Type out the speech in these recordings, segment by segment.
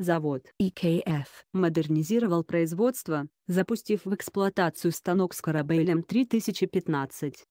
Завод EKF модернизировал производство, запустив в эксплуатацию станок с корабелем 3015.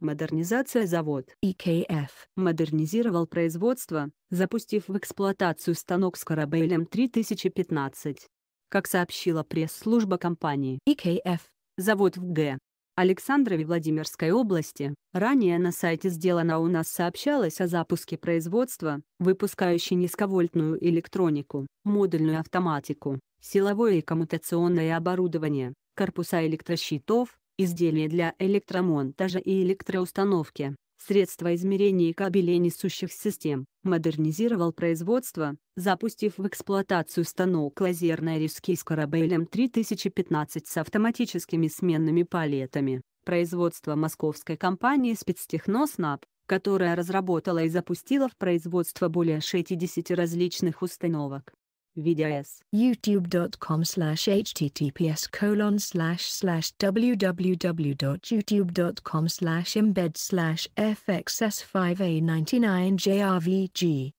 Модернизация завод EKF модернизировал производство, запустив в эксплуатацию станок с корабелем 3015. Как сообщила пресс-служба компании EKF завод в Г. Александрове Владимирской области. Ранее на сайте «Сделано у нас» сообщалось о запуске производства, выпускающей низковольтную электронику, модульную автоматику, силовое и коммутационное оборудование, корпуса электрощитов, изделия для электромонтажа и электроустановки, средства измерения и кабелей несущих систем, модернизировал производство, запустив в эксплуатацию станок лазерной риски с корабелем 3015 с автоматическими сменными палетами. Производство московской компании «Спецтехноснаб», которая разработала и запустила в производство более 60 различных установок. VDS. youtube.com slash https colon slash slash www.youtube.com slash embed slash fxs5a99jrvg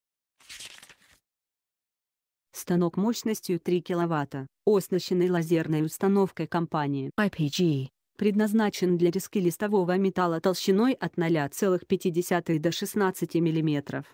Станок мощностью 3 кВт, оснащенный лазерной установкой компании, IPG предназначен для резки листового металла толщиной от 0,5 до 16 мм.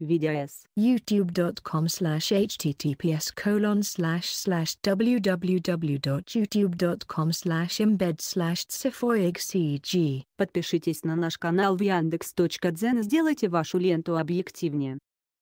VDS. youtube.com slash https colon slash slash www.youtube.com slash embed slash cg Подпишитесь на наш канал в Яндекс.Дзен и сделайте вашу ленту объективнее.